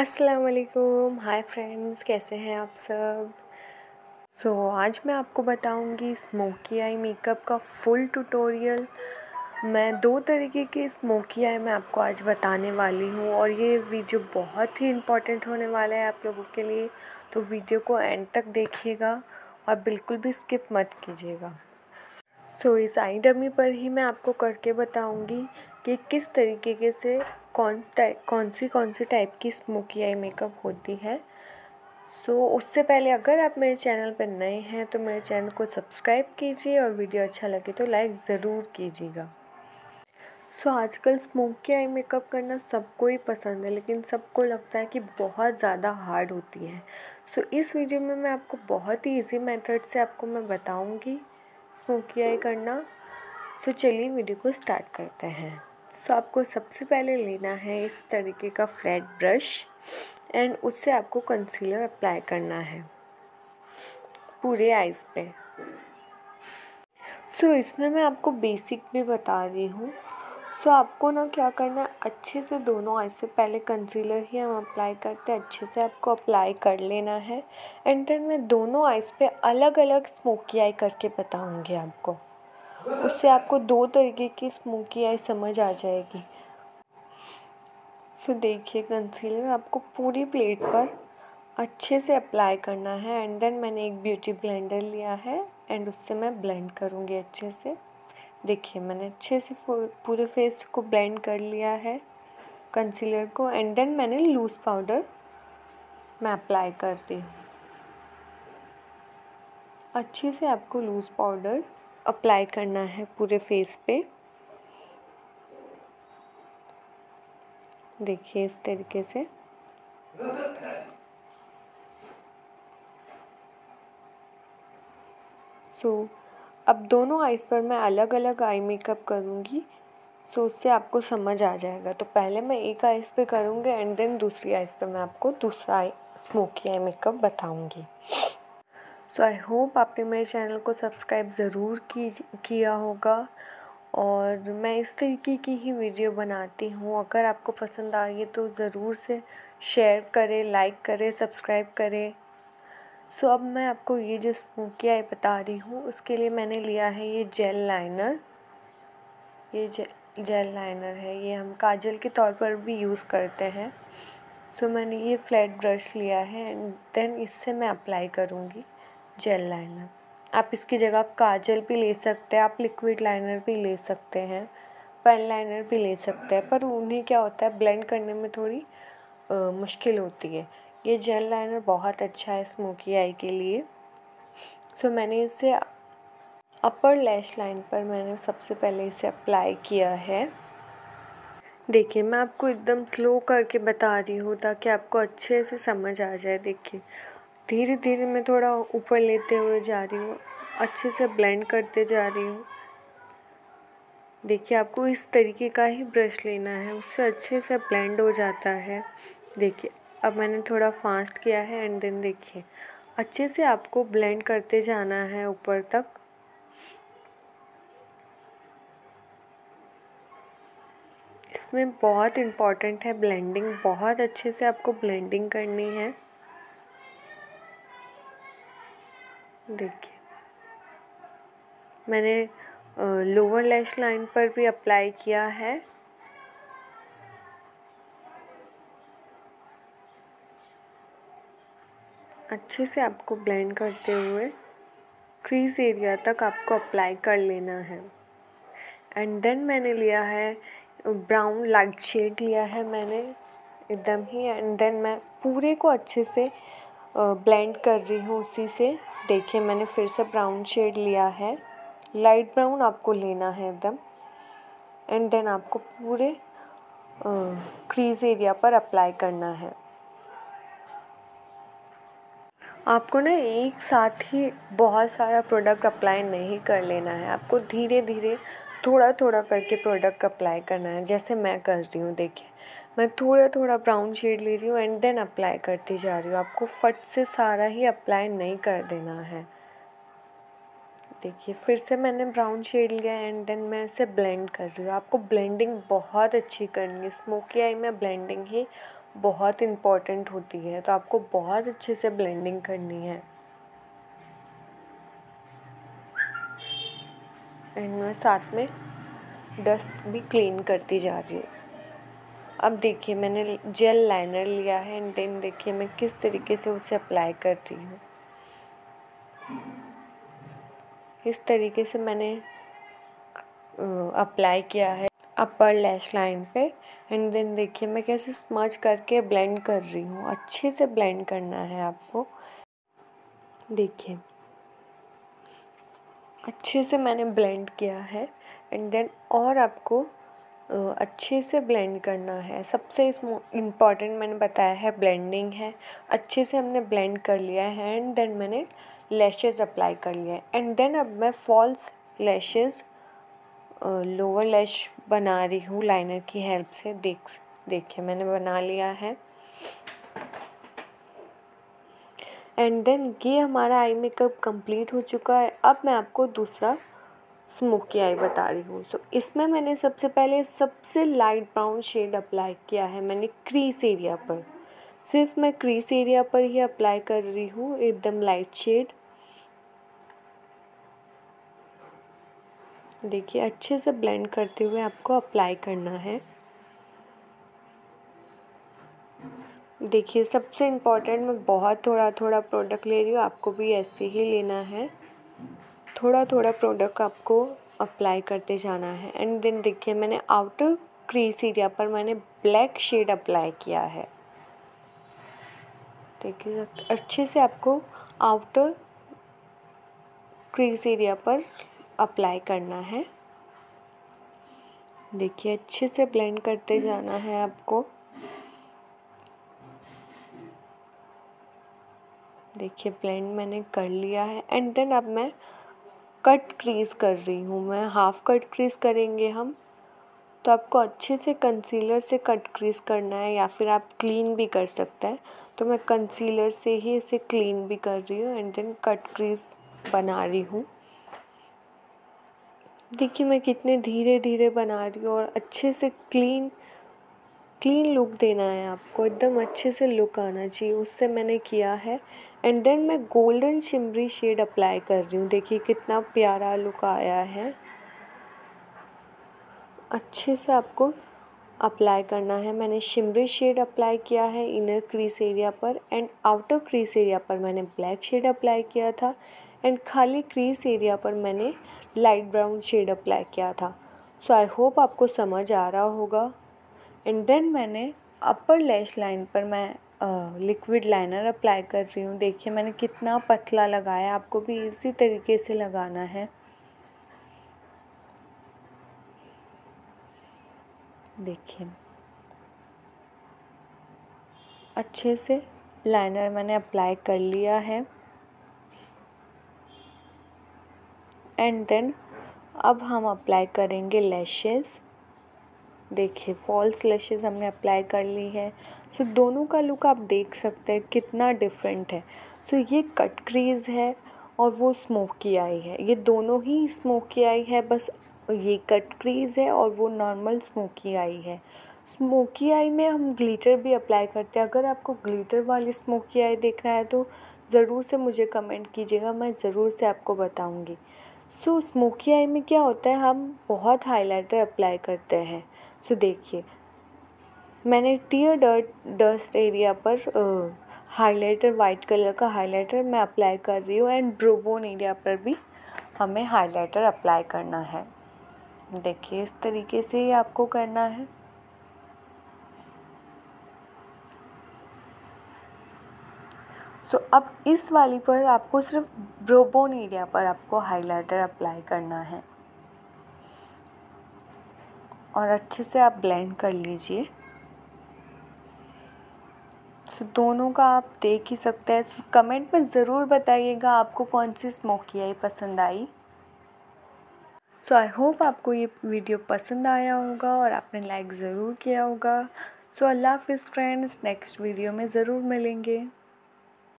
अस्सलाम वालेकुम hi friends कैसे हैं आप सब? सो so, आज मैं आपको बताऊँगी स्मोकी आई मेकअप का फुल ट्यूटोरियल मैं दो तरीके के स्मोकी आई मैं आपको आज बताने वाली हूँ और ये वीडियो बहुत ही इम्पोर्टेंट होने वाला है आप लोगों के लिए। तो वीडियो को एंड तक देखिएगा और बिल्कुल भी स्किप मत कीजिएगा। सो so, इस आई डमी पर ही मैं आपको करके बताऊँगी कि किस तरीके के से कौन टाइप कौन सी कौन सी टाइप की स्मोकी आई मेकअप होती है? सो so, उससे पहले अगर आप मेरे चैनल पर नए हैं तो मेरे चैनल को सब्सक्राइब कीजिए और वीडियो अच्छा लगे तो लाइक ज़रूर कीजिएगा। सो so, आजकल स्मोकी आई मेकअप करना सबको ही पसंद है लेकिन सबको लगता है कि बहुत ज़्यादा हार्ड होती है। सो so, इस वीडियो में मैं आपको बहुत ही इजी मेथड से आपको मैं बताऊँगी स्मोकी आई करना। सो so, चलिए वीडियो को स्टार्ट करते हैं। सो आपको सबसे पहले लेना है इस तरीके का फ्लैट ब्रश एंड उससे आपको कंसीलर अप्लाई करना है पूरे आइज़ पे। सो so, इसमें मैं आपको बेसिक भी बता रही हूँ। सो so, आपको ना क्या करना है अच्छे से दोनों आइज़ पे पहले कंसीलर ही हम अप्लाई करते हैं अच्छे से आपको अप्लाई कर लेना है। एंड देन मैं दोनों आइज़ पे अलग अलग स्मोकी आई करके बताऊँगी आपको। उससे आपको दो तरीके की स्मोकी आई समझ आ जाएगी। सो देखिए कंसीलर आपको पूरी प्लेट पर अच्छे से अप्लाई करना है एंड देन मैंने एक ब्यूटी ब्लेंडर लिया है एंड उससे मैं ब्लेंड करूँगी अच्छे से। देखिए मैंने अच्छे से पूरे फेस को ब्लेंड कर लिया है कंसीलर को एंड देन मैंने लूज़ पाउडर मैं अप्लाई कर हूँ। अच्छे से आपको लूज़ पाउडर अप्लाई करना है पूरे फेस पे। देखिए इस तरीके से। सो so, अब दोनों आइज़ पर मैं अलग अलग आई मेकअप करूँगी सो उससे आपको समझ आ जाएगा। तो पहले मैं एक आइज़ पे करूँगी एंड देन दूसरी आइज़ पे मैं आपको दूसरा आई स्मोकी आई मेकअप बताऊँगी। सो आई होप आपने मेरे चैनल को सब्सक्राइब ज़रूर की किया होगा। और मैं इस तरीके की ही वीडियो बनाती हूँ। अगर आपको पसंद आ रही है तो ज़रूर से शेयर करें लाइक करें सब्सक्राइब करें। सो अब मैं आपको ये जो स्मोकी आई बता रही हूँ, उसके लिए मैंने लिया है ये जेल लाइनर ये जेल जेल लाइनर है। ये हम काजल के तौर पर भी यूज़ करते हैं। सो मैंने ये फ्लैट ब्रश लिया है एंड देन इससे मैं अप्लाई करूँगी। Gel liner. आप इसकी जगह काजल भी ले सकते हैं आप लिक्विड लाइनर भी ले सकते हैं पेन लाइनर भी ले सकते हैं पर उन्हें क्या होता है ब्लेंड करने में थोड़ी आ, मुश्किल होती है। ये जेल लाइनर बहुत अच्छा है स्मोकी आई के लिए। सो so, मैंने इसे अपर लैश लाइन पर मैंने सबसे पहले इसे अप्लाई किया है। देखिए मैं आपको एकदम स्लो करके बता रही हूँ ताकि आपको अच्छे से समझ आ जाए। देखिए धीरे धीरे मैं थोड़ा ऊपर लेते हुए जा रही हूँ, अच्छे से ब्लेंड करते जा रही हूँ। देखिए, आपको इस तरीके का ही ब्रश लेना है, उससे अच्छे से ब्लेंड हो जाता है। देखिए, अब मैंने थोड़ा फास्ट किया है एंड देन देखिए, अच्छे से आपको ब्लेंड करते जाना है ऊपर तक। इसमें बहुत इंपॉर्टेंट है ब्लेंडिंग बहुत अच्छे से आपको ब्लेंडिंग करनी है। देखिए। मैंने लोअर लैश लाइन पर भी अप्लाई किया है। अच्छे से आपको ब्लेंड करते हुए क्रीज एरिया तक आपको अप्लाई कर लेना है। एंड देन मैंने लिया है ब्राउन लाइट शेड लिया है मैंने, एकदम ही। एंड देन मैं पूरे को अच्छे से ब्लेंड कर रही हूँ उसी से। देखिए, मैंने फिर से ब्राउन शेड लिया है। लाइट ब्राउन आपको लेना है एकदम। एंड देन आपको पूरे क्रीज एरिया पर अप्लाई करना है। आपको ना एक साथ ही बहुत सारा प्रोडक्ट अप्लाई नहीं कर लेना है। आपको धीरे धीरे थोड़ा थोड़ा करके प्रोडक्ट अप्लाई करना है, जैसे मैं कर रही हूँ, देखिए। मैं थोड़ा थोड़ा ब्राउन शेड ले रही हूँ एंड देन अप्लाई करती जा रही हूँ। आपको फट से सारा ही अप्लाई नहीं कर देना है। देखिए, फिर से मैंने ब्राउन शेड लिया एंड देन मैं इसे ब्लेंड कर रही हूँ। आपको ब्लेंडिंग बहुत अच्छी करनी है। स्मोकी आई में ब्लेंडिंग ही बहुत इंपॉर्टेंट होती है। तो आपको बहुत अच्छे से ब्लेंडिंग करनी है। एंड मैं साथ में डस्ट भी क्लीन करती जा रही हूँ। अब देखिए, मैंने जेल लाइनर लिया है एंड देन देखिए मैं किस तरीके से उसे अप्लाई कर रही हूँ। इस तरीके से मैंने अप्लाई किया है अपर लैश लाइन पे एंड देन देखिए मैं कैसे स्मच करके ब्लेंड कर रही हूँ। अच्छे से ब्लेंड करना है आपको। देखिए, अच्छे से मैंने ब्लेंड किया है एंड देन और आपको अच्छे से ब्लेंड करना है। सबसे इंपॉर्टेंट मैंने बताया है ब्लेंडिंग है। अच्छे से हमने ब्लेंड कर लिया है एंड देन मैंने लैशेज़ अप्लाई कर लिया है। एंड देन अब मैं फॉल्स लैशेज़ लोअर लैश बना रही हूँ लाइनर की हेल्प से। देख, देखिए मैंने बना लिया है। एंड देन ये हमारा आई मेकअप कंप्लीट हो चुका है। अब मैं आपको दूसरा स्मोकी आई बता रही हूँ। सो so, इसमें मैंने सबसे पहले सबसे लाइट ब्राउन शेड अप्लाई किया है मैंने क्रीस एरिया पर। सिर्फ़ मैं क्रीस एरिया पर ही अप्लाई कर रही हूँ एकदम लाइट शेड देखिए अच्छे से ब्लेंड करते हुए आपको अप्लाई करना है। देखिए सबसे इंपॉर्टेंट मैं बहुत थोड़ा थोड़ा प्रोडक्ट ले रही हूँ आपको भी ऐसे ही लेना है। थोड़ा थोड़ा प्रोडक्ट आपको अप्लाई करते जाना है। एंड देन देखिए, मैंने आउटर क्रीज एरिया पर मैंने ब्लैक शेड अप्लाई किया है। देखिए, अच्छे से आपको आउटर क्रीज एरिया पर अप्लाई करना है। देखिए, अच्छे से ब्लेंड करते जाना है आपको। देखिए ब्लेंड मैंने कर लिया है। एंड देन अब मैं कट क्रीज कर रही हूँ मैं। हाफ़ कट क्रीज करेंगे हम। तो आपको अच्छे से कंसीलर से कट क्रीज करना है या फिर आप क्लीन भी कर सकते हैं। तो मैं कंसीलर से ही इसे क्लीन भी कर रही हूँ एंड देन कट क्रीज बना रही हूँ। देखिए मैं कितने धीरे धीरे बना रही हूँ और अच्छे से क्लीन क्लीन लुक देना है आपको, एकदम अच्छे से लुक आना चाहिए, उससे मैंने किया है। एंड देन मैं गोल्डन शिमरी शेड अप्लाई कर रही हूँ, देखिए कितना प्यारा लुक आया है। अच्छे से आपको अप्लाई करना है, मैंने शिमरी शेड अप्लाई किया है इनर क्रीस एरिया पर एंड आउटर क्रीस एरिया पर मैंने ब्लैक शेड अप्लाई किया था एंड खाली क्रीस एरिया पर मैंने लाइट ब्राउन शेड अप्लाई किया था। सो आई होप आपको समझ आ रहा होगा। एंड देन मैंने अपर लैश लाइन पर मैं लिक्विड लाइनर अप्लाई कर रही हूँ। देखिए मैंने कितना पतला लगाया आपको भी इसी तरीके से लगाना है। देखिए। अच्छे से लाइनर मैंने अप्लाई कर लिया है। एंड देन अब हम अप्लाई करेंगे लैशेज़ देखिए फॉल्स लैशेज़ हमने अप्लाई कर ली है। सो so, दोनों का लुक आप देख सकते हैं कितना डिफरेंट है। सो so, ये कट क्रीज है और वो स्मोकी आई है। ये दोनों ही स्मोकी आई है बस ये कट क्रीज है और वो नॉर्मल स्मोकी आई है। स्मोकी आई में हम ग्लीटर भी अप्लाई करते हैं। अगर आपको ग्लीटर वाली स्मोकी आई देखना है तो ज़रूर से मुझे कमेंट कीजिएगा मैं ज़रूर से आपको बताऊँगी। सो स्मोकी आई में क्या होता है? हम बहुत हाइलाइटर अप्लाई करते हैं। सो देखिए, मैंने टीयर डर्ट डस्ट एरिया पर हाइलाइटर वाइट कलर का हाइलाइटर मैं अप्लाई कर रही हूँ एंड ब्रोबोन एरिया पर भी हमें हाइलाइटर अप्लाई करना है। देखिए, इस तरीके से ही आपको करना है। सो so, अब इस वाली पर आपको सिर्फ़ ब्रोबोन एरिया पर आपको हाइलाइटर अप्लाई करना है। और अच्छे से आप ब्लेंड कर लीजिए। सो so, दोनों का आप देख ही सकते हैं। So, कमेंट में ज़रूर बताइएगा आपको कौन सी स्मोकी आई पसंद आई। सो आई होप आपको ये वीडियो पसंद आया होगा और आपने लाइक ज़रूर किया होगा। सो अल्लाह हाफिज़ फ्रेंड्स नेक्स्ट वीडियो में ज़रूर मिलेंगे।